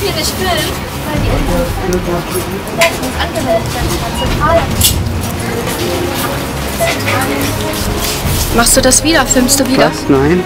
hier nicht filmen, weil die in angemeldet werden. Also, ah, Machst du das wieder? Filmst du wieder? Was? Nein.